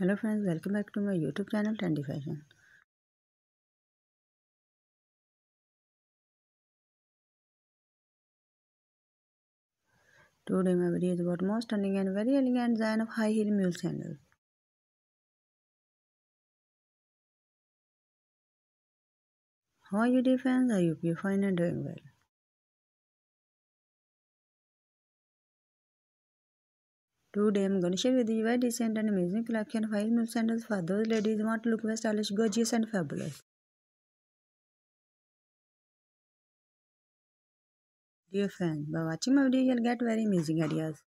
hello friends welcome back to my youtube channel trendy fashion. Today my video is about most stunning and very elegant design of high heel mule sandals how are you dear friends? I hope you're fine and doing well Today I'm going to share with you a very decent and amazing collection of high heel sandals for those ladies who want to look very stylish, gorgeous and fabulous. Dear friends, by watching my video you'll get very amazing ideas.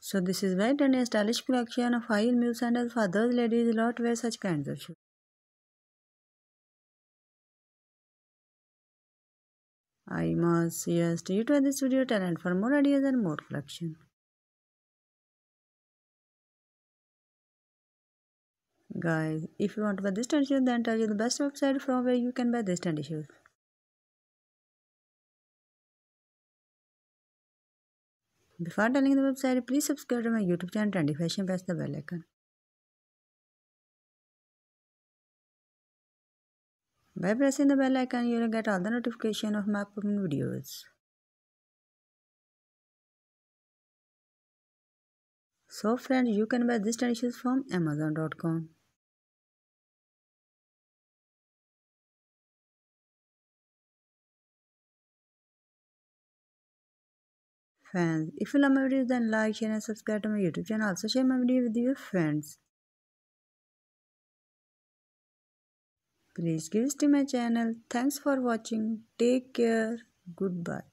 So this is very trendy stylish collection of high heel sandals for those ladies who love to wear such kinds of shoes. I must suggest you try this video talent for more ideas and more collection. Guys, if you want to buy this tennis shoes, then tell you the best website from where you can buy this tennis shoes. Before telling the website, please subscribe to my YouTube channel Trendy Fashion press the bell icon. By pressing the bell icon, you will get all the notification of my upcoming videos. So friends, you can buy these tennis from Amazon.com. Friends, if you love my videos, then like, share and subscribe to my YouTube channel. Also share my video with your friends. Please give to my channel. Thanks for watching. Take care. Goodbye.